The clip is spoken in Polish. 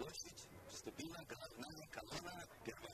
głosić, przystupiła, na kalona, pierwej